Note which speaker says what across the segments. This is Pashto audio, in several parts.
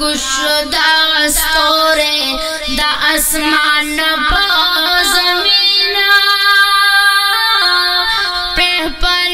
Speaker 1: کش دا ستوره دا اسمان په زمینا په پر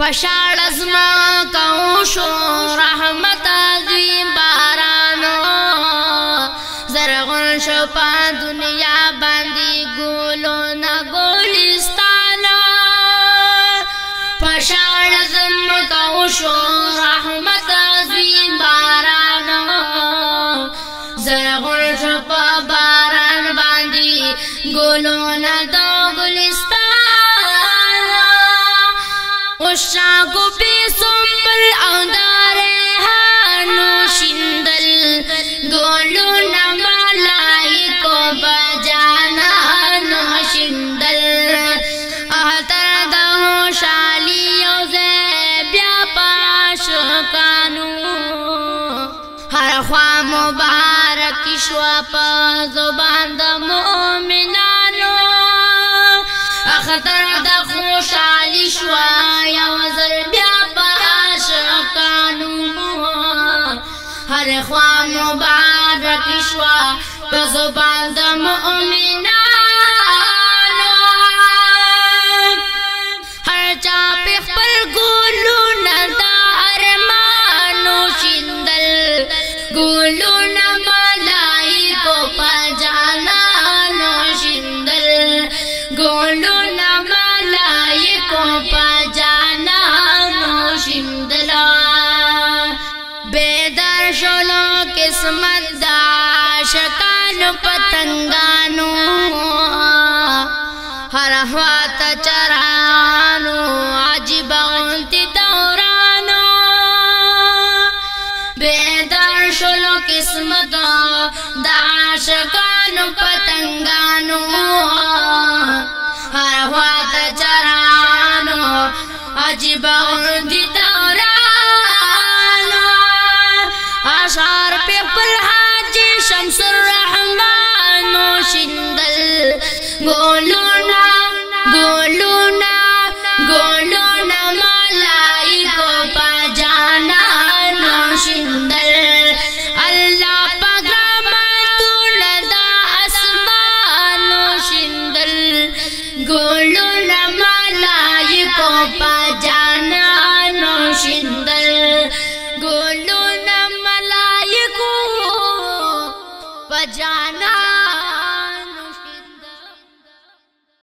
Speaker 1: پشاړ ازما کو شو رحمت دی باران زرغون شو په دنیا باندې ګولو نا ګولستان پشاړ ازما کو شو رحمت دی باران زرغون شو په باران باندې ګولو نا شو په زبان د مؤمنانو اخطر د خوشالي شو یو زل بیا په عاشقانو هر خوا مبارک شو په زبان د مؤمنانو هر چا په خپل ګلو کروڑونا ملائکو پا جانانو شمدلا بیدر شلو قسمت دا عاشقانو پتنگانو هر حوات چرانو عجیب غنتی دورانو بیدر شلو قسمت دا عاشقانو پتنگانو त जरो अ जी बंदी दारा आसार شندل सिंगल